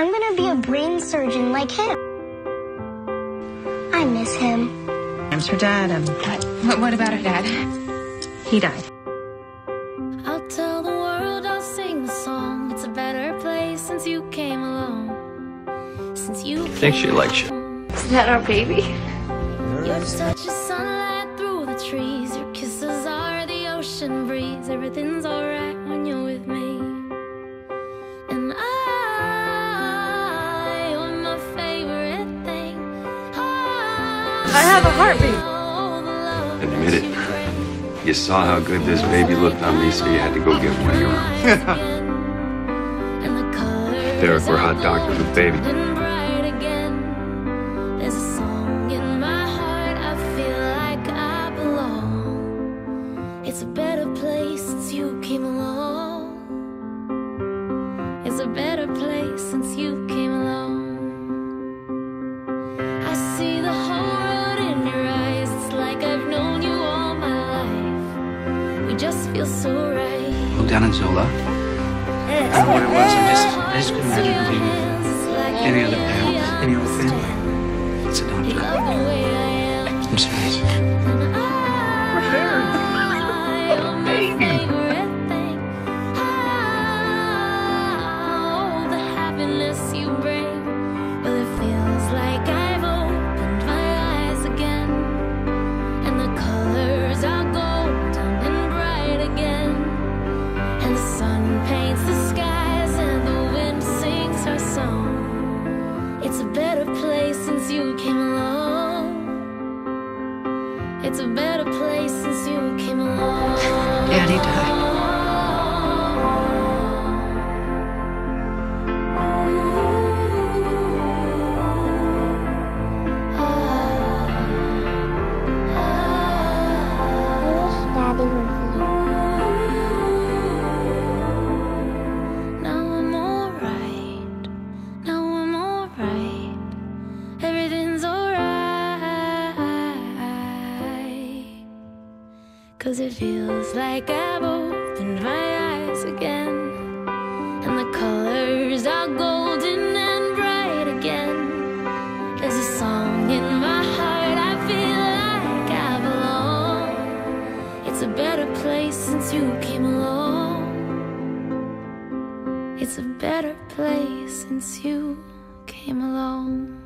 I'm gonna be a brain surgeon like him. I miss him. I'm her dad. Um, What, what about her dad? he died. I'll tell the world, I'll sing the song. It's a better place since you came along. Since you I think she likes you. along. Is that our baby? Your touch is sunlight through the trees. Your kisses are the ocean breeze. Everything's alright I have a heartbeat. Admit it. You saw how good this baby looked on me, so you had to go get one of your own. Derek, we're hot doctors with baby. There's a song in my heart, I feel like I belong. It's a better place since you came along. It's a better place since you came just feel so right. Look down in Zola. I don't know what it was. I just, I just couldn't imagine being any other parent, any other family. Sit down, John. I'm serious. And It's a better place since you came along. It's a better place since you came along. Daddy died. Cause it feels like I've opened my eyes again. And the colors are golden and bright again. There's a song in my heart, I feel like I belong. It's a better place since you came along. It's a better place since you came along.